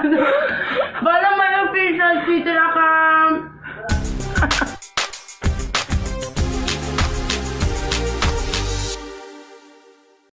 Bala may official Twitter account.